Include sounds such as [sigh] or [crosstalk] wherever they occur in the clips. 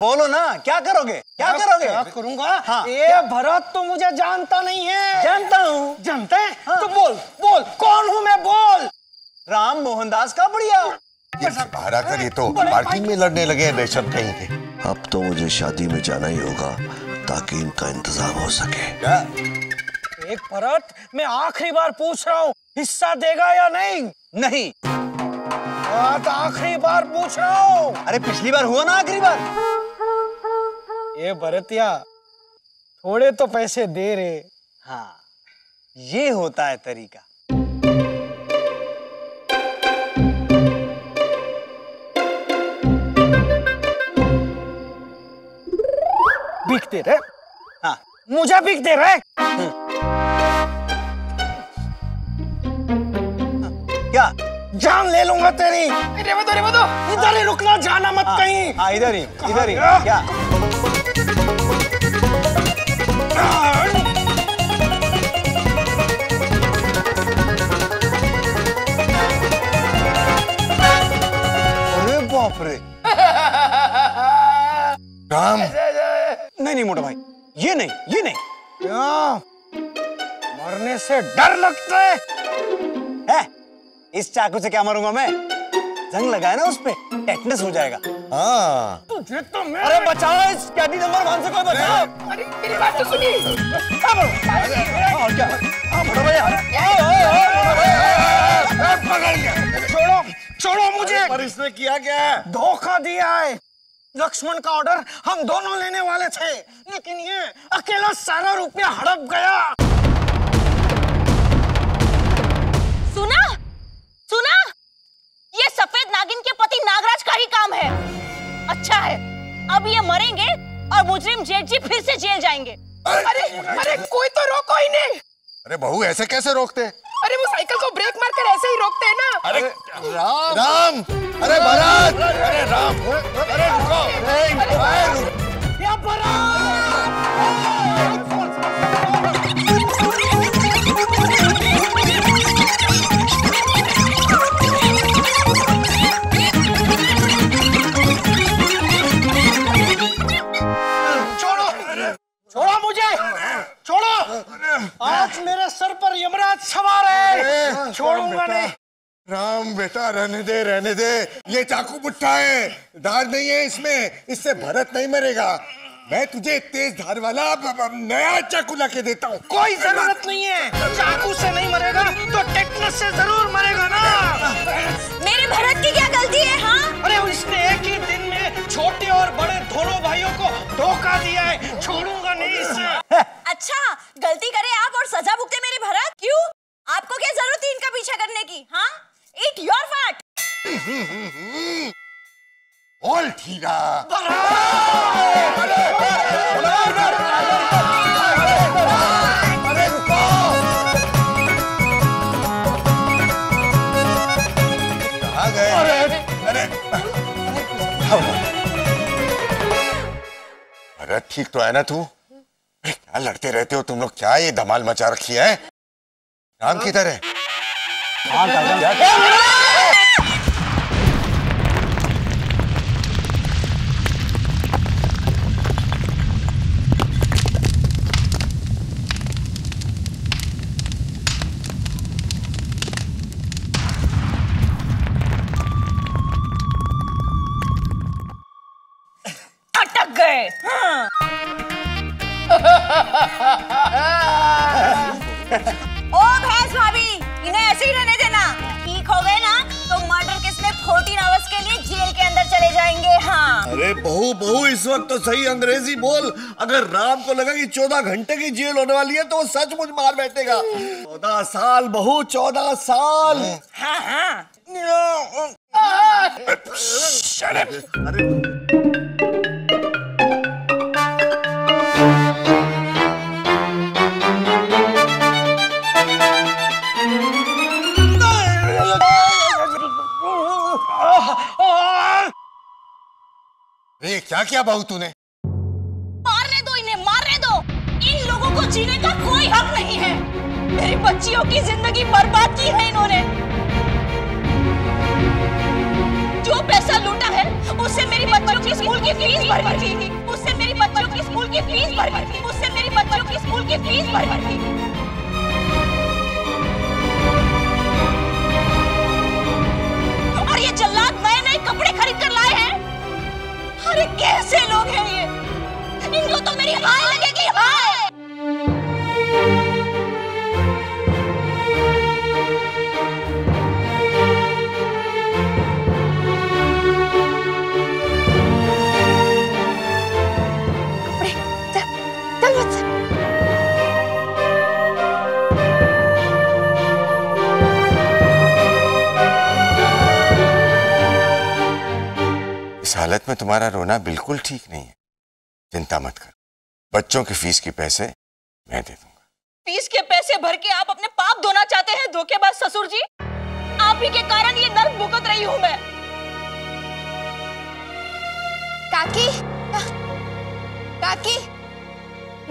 बोलो ना क्या करोगे? क्या करोगे? क्या करूँगा? हाँ, ये भरत तो मुझे जानता नहीं है। जानता हूँ। जानते हैं? हाँ। तो बोल बोल कौन हूँ मैं? बोल। राम मोहनदास का बढ़िया। ये सहारा कर ये तो पार्किंग में लड़ने लगे हैं बेशर्म कहीं के। अब तो मुझे शादी में जाना ही होगा ताकि इनका इंतज़ाम हो सके। एक भरत मैं आखिरी बार पूछ रहा हूँ हिस्सा देगा या नहीं? नहीं। आखिरी बार पूछ रहा हूँ। अरे पिछली बार हुआ ना आखिरी बार? ये भरतिया थोड़े तो पैसे दे रहे हाँ। ये होता है तरीका। बिकते रहे। हाँ। मुझे बिकते रहे। क्या? जान ले लूँगा तेरी। इधर ही रुकना जाना मत हाँ, कहीं। हाँ इधर ही इधर ही। क्या? राम। नहीं नहीं, मोटा भाई। ये नहीं ये नहीं। क्यों? मरने से डर लगता है। है? इस चाकू से क्या मरूँगा मैं? जंग लगा है ना उस पे टेटनस हो जाएगा। हाँ। तुझे तो मैं अरे बचाओ इस कैदी नंबर वन से कोई बचाओ। अरे मेरी बात तो सुनी। और क्या? हाँ मोटा भाई आओ, मोटा भाई। छोड़ो छोड़ो मुझे। पर इसने किया क्या? है धोखा दिया है। लक्ष्मण का ऑर्डर हम दोनों लेने वाले थे। लेकिन ये अकेला सारा रुपया हड़प गया। मुजरिम जेठ जी फिर से जेल जाएँगे। अरे अरे कोई तो रोको ही नहीं अरे बहू ऐसे कैसे रोकते? अरे वो साइकिल को ब्रेक मार कर ऐसे ही रोकते हैं ना। अरे राम। राम। अरे भरत। अरे राम। अरे रुको। अरे रुको। छोड़ो मुझे। छोड़ो। आज मेरे सर पर यमराज सवार है। छोड़ूँगा नहीं। राम बेटा रहने दे रहने दे। ये चाकू बुट्टा है। धार नहीं है इसमें। इससे भरत नहीं मरेगा। मैं तुझे तेज धार वाला नया चाकू ला के देता हूँ। कोई ज़रूरत नहीं है। चाकू से नहीं मरेगा तो टेटनस से ज़रूर मरेगा ना। मेरे भरत की क्या गलती है हाँ? अरे इसने एक ही दिन में छोटे और बड़े दोनों भाइयों को धोखा दिया है। छोड़ूँगा नहीं इसे। अच्छा गलती करे आप और सजा भुगते मेरे भरत? क्यों? आपको क्या ज़रूरत थी इनका पीछा करने की हाँ? इट योर फाट बोल ठीरा अरे। ठीक तो है ना तू? अरे क्या लड़ते रहते हो तुम लोग? क्या ये धमाल मचा रखी है? राम किधर है? अटक सही अंग्रेज़ी बोल। अगर राम को लगा कि चौदह घंटे की जेल होने वाली है तो वो सचमुच मार बैठेगा। चौदह साल बहू चौदह साल। हाँ। हाँ अरे क्या क्या बहू तूने? कोई हक नहीं है। मेरी बच्चियों की ज़िंदगी बर्बाद की है इन्होंने। जो पैसा लूटा है, उससे मेरी बच्चों की स्कूल की फ़ीस भरनी थी। मुझसे मेरी बच्चों की स्कूल की फ़ीस भरनी थी। मुझसे मेरी बच्चों की स्कूल की फ़ीस भरनी थी। और ये जल्लाद नए नए कपड़े खरीद कर लाए हैं। अरे कैसे लोग हैं ये? इनको तो मेरी हाय लगेगी, हाय। हालत में तुम्हारा रोना बिल्कुल ठीक नहीं है। चिंता मत कर। बच्चों की फ़ीस के पैसे मैं दे दूँगा। फ़ीस के पैसे भर के आप अपने पाप धोना चाहते हैं धोखेबाज ससुर जी? आप ही के कारण ये नर्क भुगत रही हूँ मैं। काकी काकी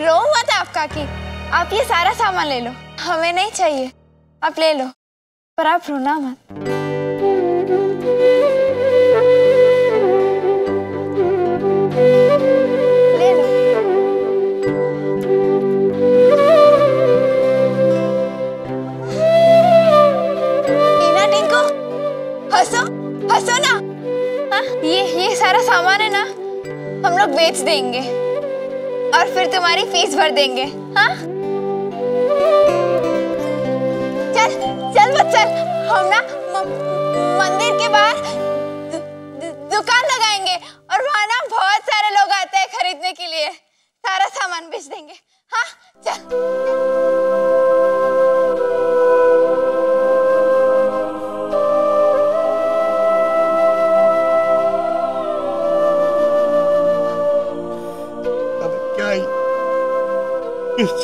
रो मत आप काकी। आप ये सारा सामान ले लो। हमें नहीं चाहिए। आप ले लो। पर आप रोना मत। बेच देंगे और फिर तुम्हारी फ़ीस भर देंगे हाँ? चल चल बच्चा, हम ना मंदिर के बाहर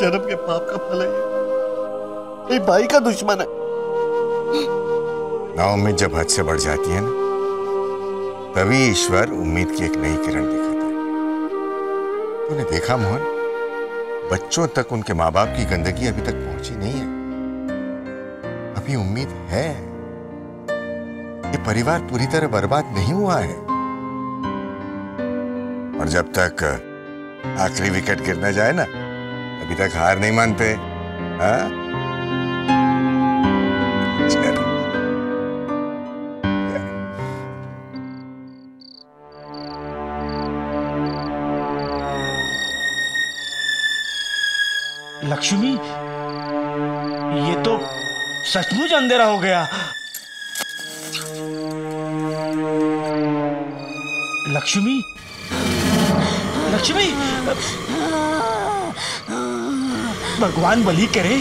जन्म के पाप का फल है ये। भाई का दुश्मन है। नाउम्मीद जब हद से बढ़ जाती है ना, तभी ईश्वर उम्मीद की एक नई किरण दिखाता है। तूने देखा मोहन, बच्चों तक उनके माँ बाप की गंदगी अभी तक पहुँची नहीं है। अभी उम्मीद है ये परिवार पूरी तरह बर्बाद नहीं हुआ है। और जब तक आखिरी विकेट गिर न जाए ना अभी तक हार नहीं मानते हाँ? लक्ष्मी, ये तो सचमुच अंधेरा हो गया। लक्ष्मी? लक्ष्मी? भगवान बलि करे।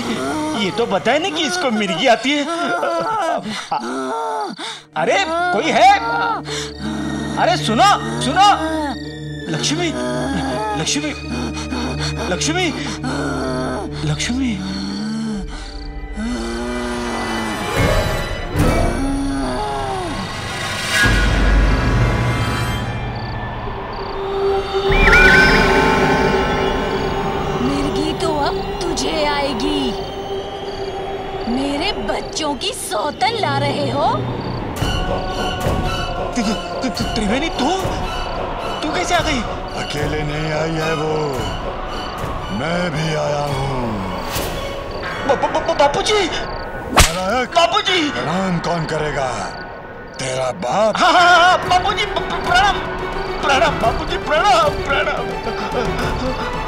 ये तो बताए ना कि इसको मिर्गी आती है। अरे, कोई है? अरे, सुनो सुनो। लक्ष्मी लक्ष्मी लक्ष्मी लक्ष्मी। तुझे आएगी। मेरे बच्चों की सौतन ला रहे हो? त्रि- त्रि- त्रि- त्रिवेणी तू तू? कैसे आ गई? अकेले नहीं आई है वो। मैं भी आया हूँ। बापू जी बापू जी प्रणाम कौन करेगा? तेरा बाप? हाँ हाँ हाँ बापू जी प्रणाम! प्रणाम बापू जी प्रणाम प्रणाम!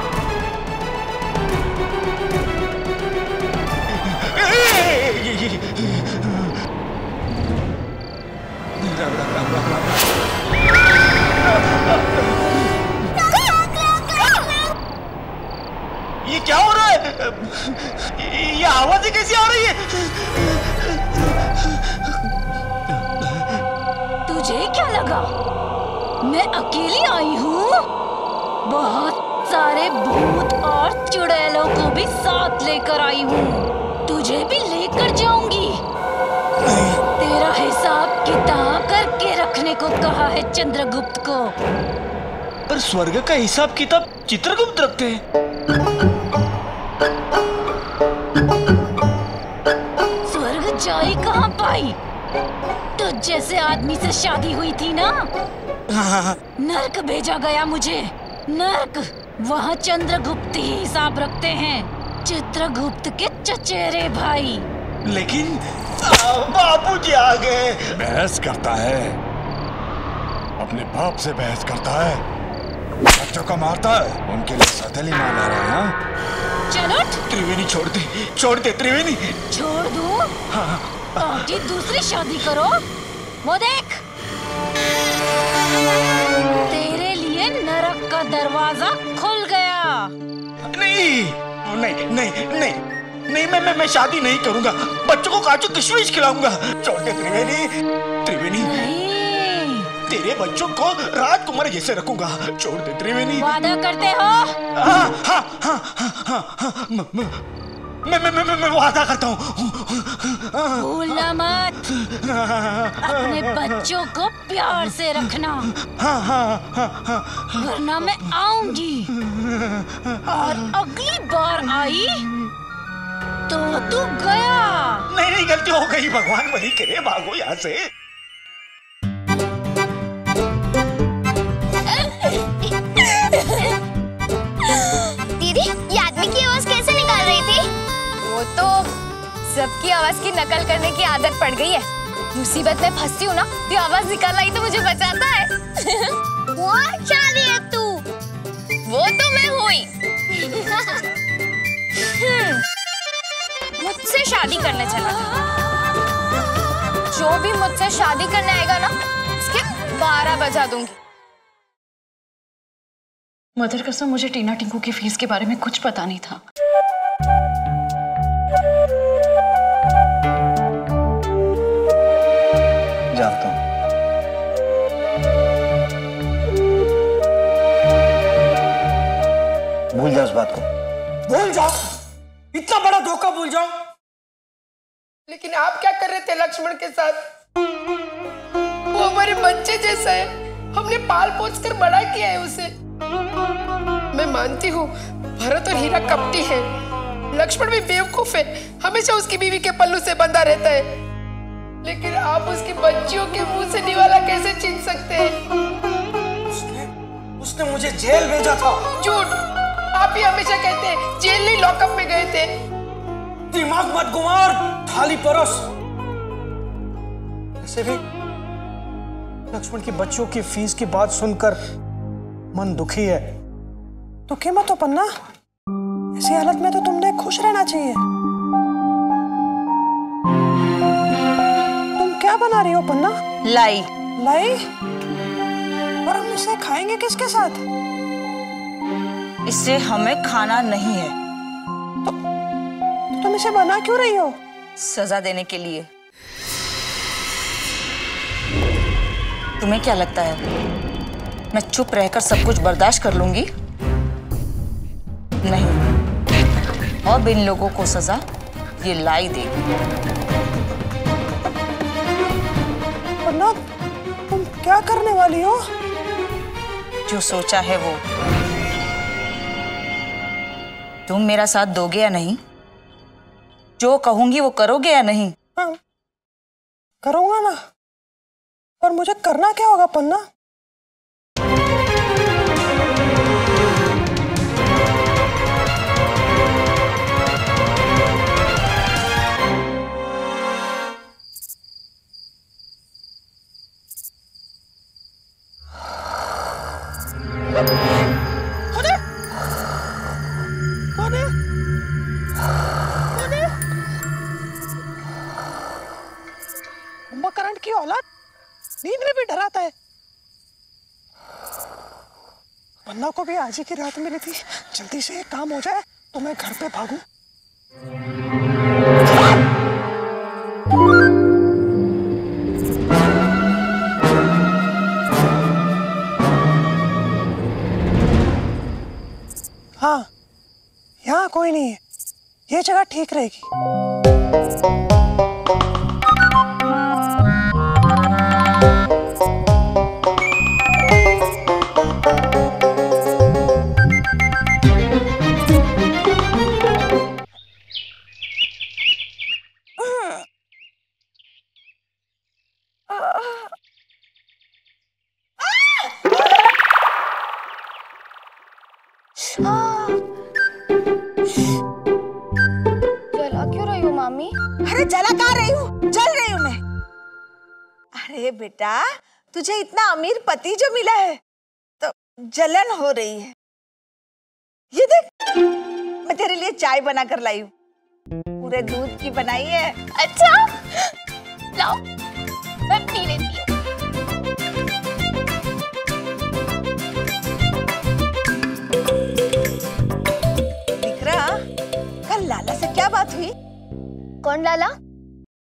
तुझे क्या लगा? मैं अकेली आई हूँ? बहुत सारे भूत और चुड़ैलों को भी साथ लेकर आई हूँ। तुझे भी लेकर जाऊँगी। तेरा हिसाब किताब करके रखने को कहा है चंद्रगुप्त को। पर स्वर्ग का हिसाब किताब चित्रगुप्त रखते हैं। स्वर्ग जाई कहाँ पाई? तो जैसे आदमी से शादी हुई थी ना? नर्क भेजा गया मुझे। नर्क वहाँ चंद्रगुप्त ही हिसाब रखते हैं। चित्रगुप्त के चचेरे भाई। लेकिन बापू जी आ गए। बहस करता है। अपने बाप से बहस करता है। बच्चों को मारता है। उनके लिए सैतली मार ला रहे हैं हाँ? चलो। त्रिवेणी छोड़ दे। छोड़ दे त्रिवेणी। छोड़ दूँ? आगे दूसरी शादी करो। वो देख। तेरे लिए नरक का दरवाज़ा खुल गया। नहीं। नहीं नहीं नहीं। नहीं मैं मैं मैं शादी नहीं करूँगा। बच्चों को काजू किशमिश खिलाऊँगा। छोड़ दे त्रिवेणी। त्रिवेणी तेरे बच्चों को राजकुमार जैसे रखूँगा। छोड़ दे त्रिवेणी। वादा करते हो? हाँ हाँ हाँ हाँ हाँ हाँ म- म- मैं मैं वादा करता हूँ? भूलना मत। अपने बच्चों को प्यार से रखना। हाँ हाँ हाँ हाँ वरना मैं आऊँगी। और अगली बार आई तो तू गया। नहीं नहीं गलती हो गई। भगवान वही करे भागो यहाँ से। सबकी आवाज़ की नकल करने की आदत पड़ गई है। मुसीबत में फंसी हूँ ना तो आवाज़ निकाल आई तो मुझे बचाता है। [laughs] है तू। वो तो मैं हुई। [laughs] हम्म, मुझसे शादी करने चला। जो भी मुझसे शादी करने आएगा ना उसके बारह बजा दूँगी। मदर कसम मुझे टीना टिंकू की फ़ीस के बारे में कुछ पता नहीं था। उस बात को। भूल जाओ। इतना बड़ा धोखा भूल जाओ। लेकिन आप क्या कर रहे थे लक्ष्मण के साथ? वो हमारे बच्चे जैसा है। हमने पाल पोस कर बड़ा किया है उसे। मैं मानती हूँ भरत और हीरा कपटी है। लक्ष्मण भी बेवकूफ़ है। हमेशा उसकी बीवी के पल्लू से बंधा रहता है। लेकिन आप उसकी बच्चियों के मुँह से निवाला कैसे छीन सकते हैं? उसने, उसने मुझे जेल भेजा था। झूठ। आप ही हमेशा कहते हैं जेल नहीं लॉकअप में गए थे। दिमाग मत घुमाओ थाली परोस। ऐसे भी लक्ष्मण की बच्चों की फ़ीस की बात सुनकर मन दुखी है। तो क्या मत हो पन्ना। ऐसी हालत में तो तुमने खुश रहना चाहिए। तुम क्या बना रही हो पन्ना? लाई। लाई? और हम इसे खाएँगे किसके साथ? इससे हमें खाना नहीं है। तुम इसे बना क्यों रही हो? सजा देने के लिए। तुम्हें क्या लगता है? मैं चुप रहकर सब कुछ बर्दाश्त कर लूँगी? नहीं। अब इन लोगों को सजा ये लाई देगी। तुम क्या करने वाली हो? जो सोचा है वो। तुम मेरा साथ दोगे या नहीं? जो कहूँगी वो करोगे या नहीं? हाँ, करूँगा ना। पर मुझे करना क्या होगा पन्ना? आज ही की रात मिली थी। जल्दी से एक काम हो जाए तो मैं घर पे भागू। हाँ यहाँ कोई नहीं है। ये जगह ठीक रहेगी। रही हो, मामी। अरे, जला कहाँ रही हूँ? जल रही हूँ मैं। अरे, बेटा, तुझे इतना अमीर पति जो मिला है तो जलन हो रही है। ये देख, मैं तेरे लिए चाय बना कर लाई हूँ। पूरे दूध की बनाई है। अच्छा लाओ, मैं पी लेती हूँ। दिख रहा, कल लाला से क्या बात हुई? कौन लाला?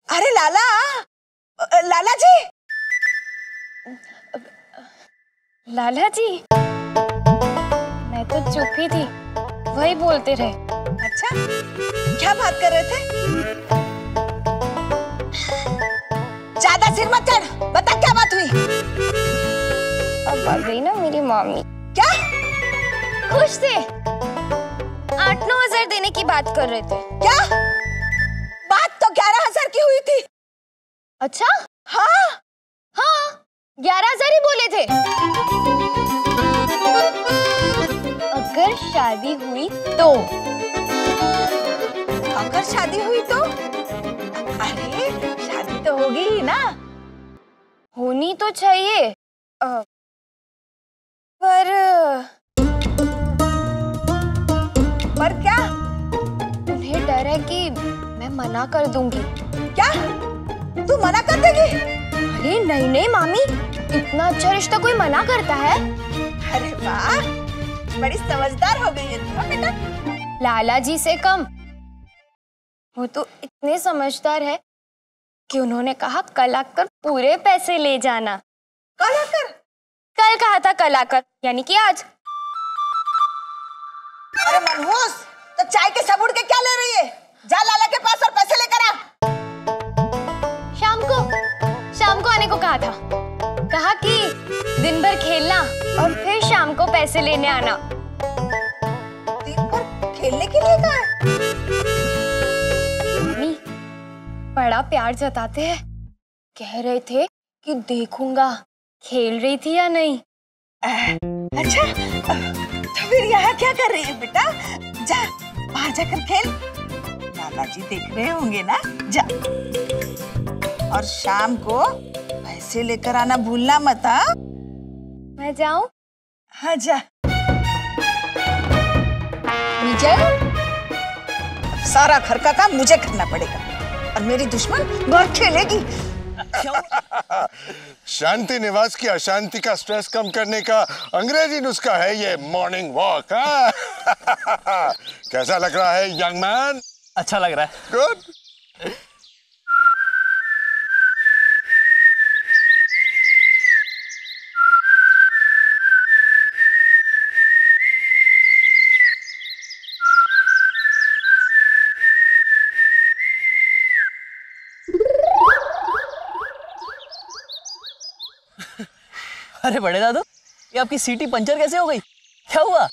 अरे लाला! लाला जी लाला जी मैं तो चुप ही थी। वही बोलते रहे। अच्छा क्या बात कर रहे थे? ज़्यादा सिर मत चढ़। बता क्या बात हुई? अब आ गई ना मेरी मामी। क्या? खुश थे। आठ नौ हज़ार देने की बात कर रहे थे। क्या? की हुई थी। अच्छा? हाँ? हाँ ग्यारह हज़ार ही बोले थे। अगर शादी हुई तो? अगर शादी हुई तो? अरे शादी तो होगी ही ना। होनी तो चाहिए। अ, पर पर क्या? उन्हें डर है कि मैं मना कर दूँगी। क्या? तू मना कर देगी? अरे नहीं नहीं, मामी। इतना अच्छा रिश्ता कोई मना करता है? अरे वाह! बड़ी समझदार हो गई है हाँ बेटा। लाला जी से कम। वो तो इतने समझदार है कि उन्होंने कहा कल आकर पूरे पैसे ले जाना। कल आकर कल कहा था कल आकर यानी कि आज। अरे मनहूस तो चाय के सबूत के क्या ले रही है? जा लाला के पास और पैसे लेकर आ। शाम को शाम को आने को कहा था। कहा कि दिन भर खेलना और फिर शाम को पैसे लेने आना। दिन भर खेलने के लिए कहा मम्मी बड़ा प्यार जताते हैं। कह रहे थे कि देखूँगा खेल रही थी या नहीं। आ, अच्छा तो फिर यहाँ क्या कर रही है बेटा? जा बाहर जाकर खेल। लाला जी देख रहे होंगे ना? जा। और शाम को पैसे लेकर आना भूलना मत हाँ? मैं जाऊँ? हाँ जा। विजय? सारा घर का काम मुझे करना पड़ेगा और मेरी दुश्मन घर खेलेगी। [laughs] शांति निवास की अशांति का स्ट्रेस कम करने का अंग्रेज़ी नुस्खा है ये मॉर्निंग वॉक हाँ? [laughs] कैसा लग रहा है यंग मैन अच्छा लग रहा है। गुड अरे बड़े दादू ये आपकी सीटी पंचर कैसे हो गई? क्या हुआ?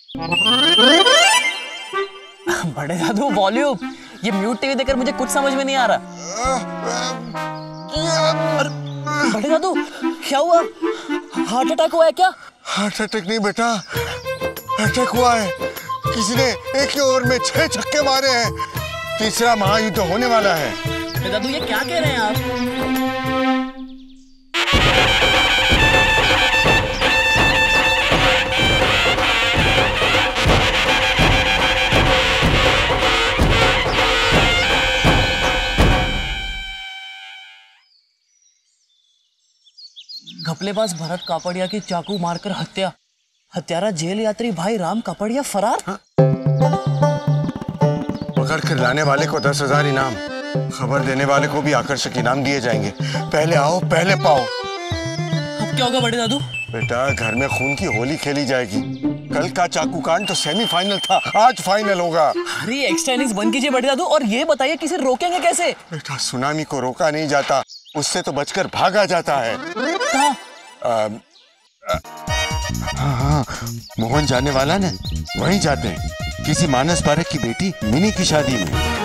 बड़े दादू वॉल्यूम ये म्यूट टीवी देखकर मुझे कुछ समझ में नहीं आ रहा। अरे, बड़े दादू क्या हुआ? हार्ट अटैक हुआ है क्या? हार्ट अटैक नहीं बेटा अटैक हुआ है। किसी ने एक ही ओवर में छह छक्के मारे हैं। तीसरा महायुद्ध होने वाला है। दादू ये क्या कह रहे हैं आप? घपलेबाज भरत कापड़िया की चाकू मारकर हत्या। हत्यारा जेल यात्री भाई राम कापड़िया फरार। पकड़ कर लाने वाले को दस हज़ार इनाम खबर देने वाले को भी आकर्षक इनाम दिए जाएँगे। पहले आओ पहले पाओ। अब क्या होगा बड़े दादू? बेटा घर में खून की होली खेली जाएगी। कल का चाकू कांड तो सेमीफाइनल था आज फाइनल होगा। अरे एक्स्ट्रा इनिंग्स बंद कीजिए बड़े दादू और ये बताइए किसे रोकेंगे कैसे? बेटा सुनामी को रोका नहीं जाता उससे तो बचकर भागा जाता है। कहाँ? हाँ हाँ मोहन जाने वाला ना? वहीं जाते हैं। किसी मानस पारक की बेटी, मिनी की शादी में।